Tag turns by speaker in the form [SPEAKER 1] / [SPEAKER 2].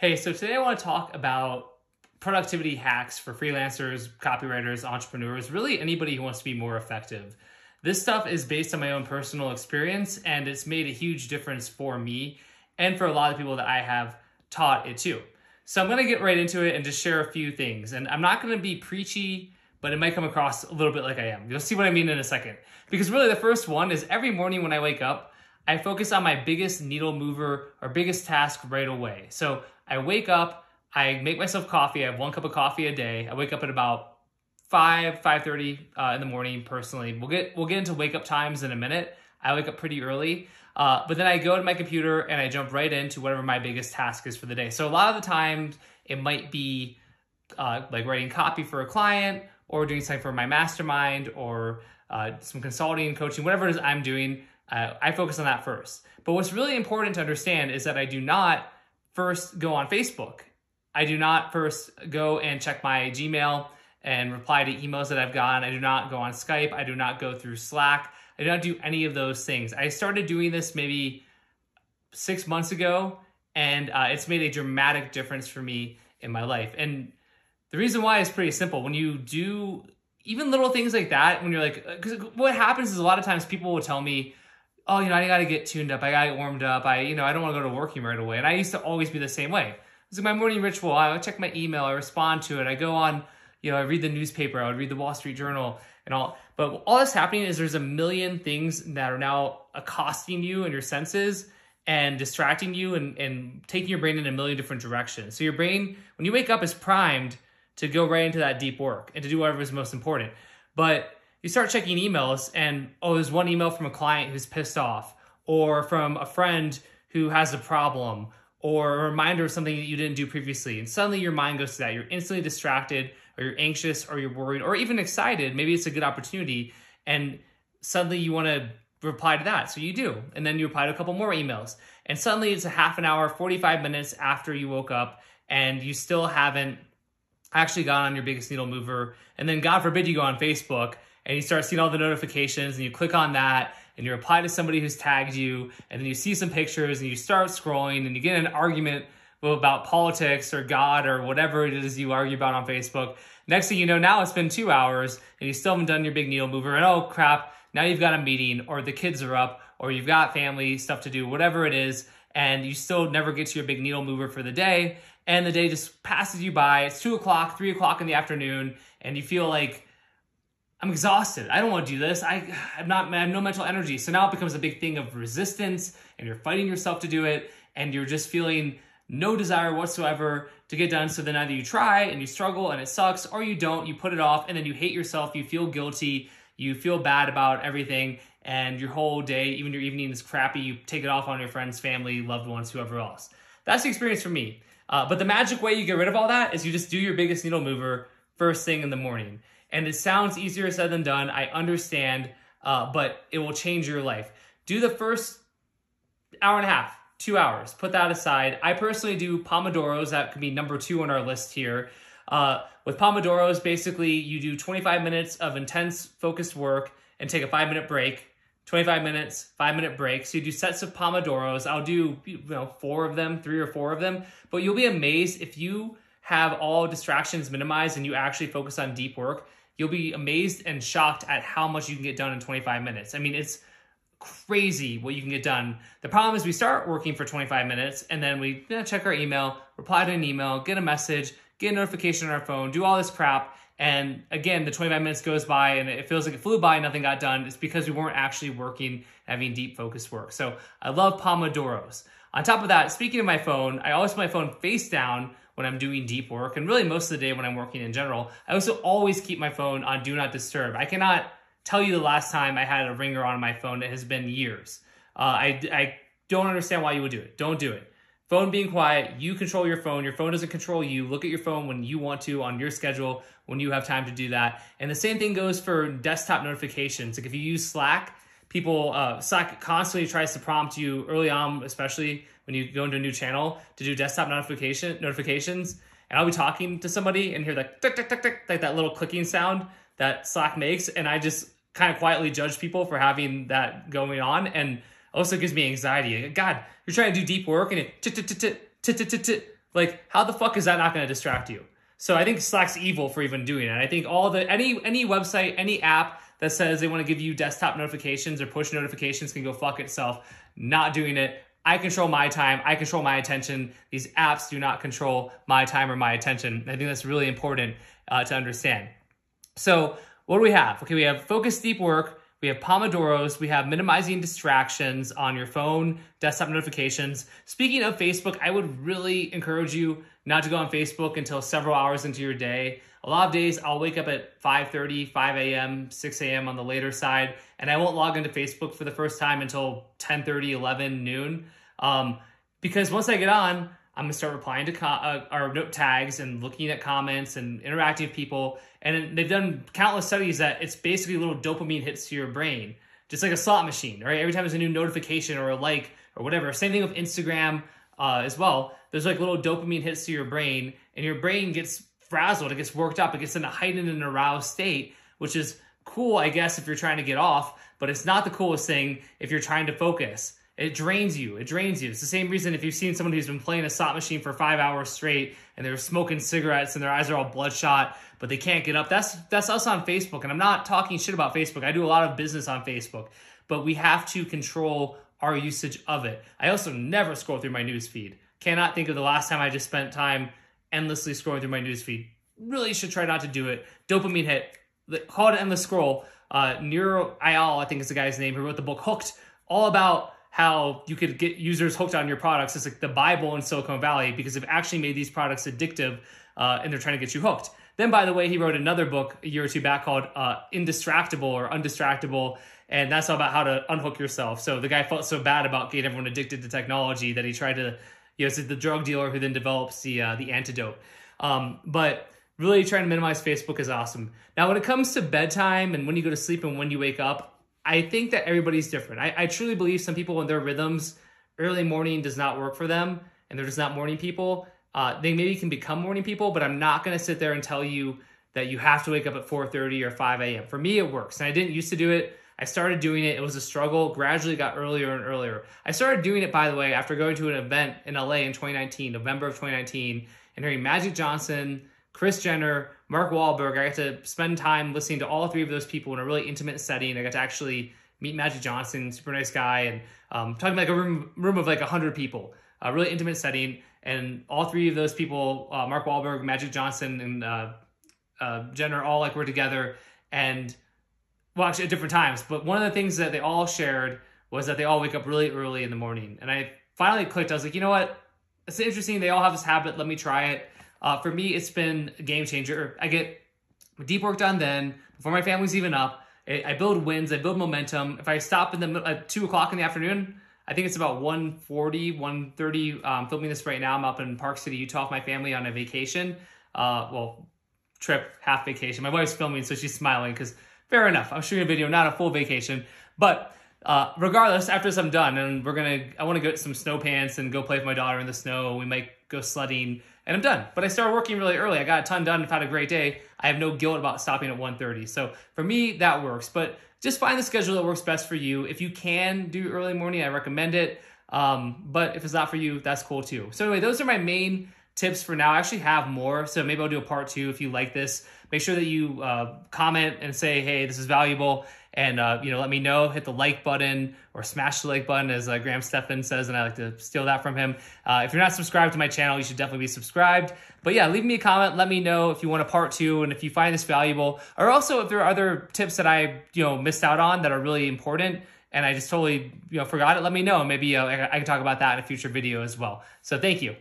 [SPEAKER 1] Hey, so today I want to talk about productivity hacks for freelancers, copywriters, entrepreneurs, really anybody who wants to be more effective. This stuff is based on my own personal experience and it's made a huge difference for me and for a lot of people that I have taught it to. So I'm going to get right into it and just share a few things. And I'm not going to be preachy, but it might come across a little bit like I am. You'll see what I mean in a second. Because really the first one is every morning when I wake up, I focus on my biggest needle mover or biggest task right away. So I wake up, I make myself coffee. I have one cup of coffee a day. I wake up at about five, five thirty uh, in the morning. Personally, we'll get we'll get into wake up times in a minute. I wake up pretty early, uh, but then I go to my computer and I jump right into whatever my biggest task is for the day. So a lot of the times it might be uh, like writing copy for a client or doing something for my mastermind or uh, some consulting, coaching, whatever it is I'm doing. Uh, I focus on that first. But what's really important to understand is that I do not first go on Facebook. I do not first go and check my Gmail and reply to emails that I've gotten. I do not go on Skype. I do not go through Slack. I do not do any of those things. I started doing this maybe six months ago, and uh, it's made a dramatic difference for me in my life. And the reason why is pretty simple. When you do even little things like that, when you're like, because what happens is a lot of times people will tell me, oh, you know, I got to get tuned up. I got to get warmed up. I, you know, I don't want to go to working right away. And I used to always be the same way. It's like my morning ritual. I check my email. I respond to it. I go on, you know, I read the newspaper. I would read the Wall Street Journal and all. But all that's happening is there's a million things that are now accosting you and your senses and distracting you and, and taking your brain in a million different directions. So your brain, when you wake up, is primed to go right into that deep work and to do whatever is most important. But you start checking emails and oh there's one email from a client who's pissed off or from a friend who has a problem or a reminder of something that you didn't do previously and suddenly your mind goes to that. You're instantly distracted or you're anxious or you're worried or even excited. Maybe it's a good opportunity and suddenly you want to reply to that. So you do and then you reply to a couple more emails. And suddenly it's a half an hour 45 minutes after you woke up and you still haven't actually gone on your biggest needle mover. And then god forbid you go on facebook and you start seeing all the notifications and you click on that and you reply to somebody who's tagged you and then you see some pictures and you start scrolling and you get an argument about politics or God or whatever it is you argue about on Facebook. Next thing you know, now it's been two hours and you still haven't done your big needle mover and oh crap, now you've got a meeting or the kids are up or you've got family stuff to do, whatever it is, and you still never get to your big needle mover for the day and the day just passes you by. It's two o'clock, three o'clock in the afternoon and you feel like I'm exhausted. I don't want to do this. I, I'm not, I have no mental energy. So now it becomes a big thing of resistance and you're fighting yourself to do it and you're just feeling no desire whatsoever to get done. So then either you try and you struggle and it sucks or you don't, you put it off and then you hate yourself. You feel guilty. You feel bad about everything and your whole day, even your evening is crappy. You take it off on your friends, family, loved ones, whoever else. That's the experience for me. Uh, but the magic way you get rid of all that is you just do your biggest needle mover first thing in the morning. And it sounds easier said than done. I understand, uh, but it will change your life. Do the first hour and a half, two hours. Put that aside. I personally do Pomodoros. That could be number two on our list here. Uh, with Pomodoros, basically, you do 25 minutes of intense focused work and take a five minute break. 25 minutes, five minute break. So you do sets of Pomodoros. I'll do you know four of them, three or four of them. But you'll be amazed if you have all distractions minimized and you actually focus on deep work you'll be amazed and shocked at how much you can get done in 25 minutes. I mean, it's crazy what you can get done. The problem is we start working for 25 minutes and then we you know, check our email, reply to an email, get a message, get a notification on our phone, do all this crap. And again, the 25 minutes goes by and it feels like it flew by, and nothing got done. It's because we weren't actually working, having deep focus work. So I love Pomodoros. On top of that, speaking of my phone, I always put my phone face down when I'm doing deep work, and really most of the day when I'm working in general. I also always keep my phone on Do Not Disturb. I cannot tell you the last time I had a ringer on my phone. It has been years. Uh, I, I don't understand why you would do it. Don't do it. Phone being quiet, you control your phone. Your phone doesn't control you. Look at your phone when you want to on your schedule, when you have time to do that. And the same thing goes for desktop notifications. Like if you use Slack, people, uh, Slack constantly tries to prompt you early on, especially when you go into a new channel to do desktop notification notifications. And I'll be talking to somebody and hear tick, tick, tick, tick, like that little clicking sound that Slack makes, and I just kind of quietly judge people for having that going on, and also gives me anxiety. God, you're trying to do deep work and it Like, how the fuck is that not going to distract you? So I think Slack's evil for even doing it. I think all the any any website, any app that says they want to give you desktop notifications or push notifications can go fuck itself. Not doing it. I control my time. I control my attention. These apps do not control my time or my attention. I think that's really important uh, to understand. So what do we have? Okay, we have focus deep work. We have Pomodoros. We have minimizing distractions on your phone, desktop notifications. Speaking of Facebook, I would really encourage you not to go on Facebook until several hours into your day. A lot of days I'll wake up at 5.30, 5 a.m., 6 a.m. on the later side, and I won't log into Facebook for the first time until 10.30, 11, noon. Um, because once I get on, I'm gonna start replying to uh, our note tags and looking at comments and interacting with people. And they've done countless studies that it's basically little dopamine hits to your brain, just like a slot machine, right? Every time there's a new notification or a like or whatever. Same thing with Instagram uh, as well. There's like little dopamine hits to your brain, and your brain gets frazzled, it gets worked up, it gets in a heightened and aroused state, which is cool, I guess, if you're trying to get off, but it's not the coolest thing if you're trying to focus. It drains you. It drains you. It's the same reason if you've seen someone who's been playing a slot machine for five hours straight and they're smoking cigarettes and their eyes are all bloodshot, but they can't get up. That's that's us on Facebook. And I'm not talking shit about Facebook. I do a lot of business on Facebook, but we have to control our usage of it. I also never scroll through my news feed. Cannot think of the last time I just spent time endlessly scrolling through my news feed. Really should try not to do it. Dopamine hit. Call it endless scroll. Uh, Nir Eyal, I think is the guy's name, who wrote the book Hooked, all about how you could get users hooked on your products. It's like the Bible in Silicon Valley because they've actually made these products addictive uh, and they're trying to get you hooked. Then, by the way, he wrote another book a year or two back called uh, Indistractable or Undistractable, and that's all about how to unhook yourself. So the guy felt so bad about getting everyone addicted to technology that he tried to, you know, it's the drug dealer who then develops the uh, the antidote. Um, but really trying to minimize Facebook is awesome. Now, when it comes to bedtime and when you go to sleep and when you wake up, I think that everybody's different. I, I truly believe some people in their rhythms, early morning does not work for them, and they're just not morning people. Uh, they maybe can become morning people, but I'm not going to sit there and tell you that you have to wake up at 4:30 or 5 a.m. For me, it works, and I didn't used to do it. I started doing it. It was a struggle. Gradually got earlier and earlier. I started doing it, by the way, after going to an event in LA in 2019, November of 2019, and hearing Magic Johnson, Kris Jenner, Mark Wahlberg. I got to spend time listening to all three of those people in a really intimate setting. I got to actually meet Magic Johnson, super nice guy, and um, talking like a room room of like hundred people, a really intimate setting. And all three of those people, uh, Mark Wahlberg, Magic Johnson, and uh, uh, Jenner, all like were together, and well, actually at different times. But one of the things that they all shared was that they all wake up really early in the morning. And I finally clicked. I was like, you know what? It's interesting. They all have this habit. Let me try it. Uh, for me, it's been a game changer. I get deep work done then before my family's even up. I build wins, I build momentum. If I stop in the at two o'clock in the afternoon, I think it's about 140, 130. Um, filming this right now. I'm up in Park City, Utah with my family on a vacation. Uh, well, trip, half vacation. My wife's filming, so she's smiling because fair enough. I'm shooting a video, not a full vacation. But uh, regardless, after this I'm done, and we're gonna, I want to get some snow pants and go play with my daughter in the snow. We might go sledding and I'm done. But I started working really early. I got a ton done. I've had a great day. I have no guilt about stopping at 1.30. So for me, that works. But just find the schedule that works best for you. If you can do early morning, I recommend it. Um, but if it's not for you, that's cool too. So anyway, those are my main tips for now. I actually have more, so maybe I'll do a part two if you like this. Make sure that you uh, comment and say, hey, this is valuable and uh, you know let me know. Hit the like button or smash the like button as uh, graham stephan says and i like to steal that from him. Uh, if you're not subscribed to my channel you should definitely be subscribed. But yeah leave me a comment. Let me know if you want a part two and if you find this valuable or also if there are other tips that i you know missed out on that are really important and i just totally you know forgot it let me know. Maybe uh, i can talk about that in a future video as well. So thank you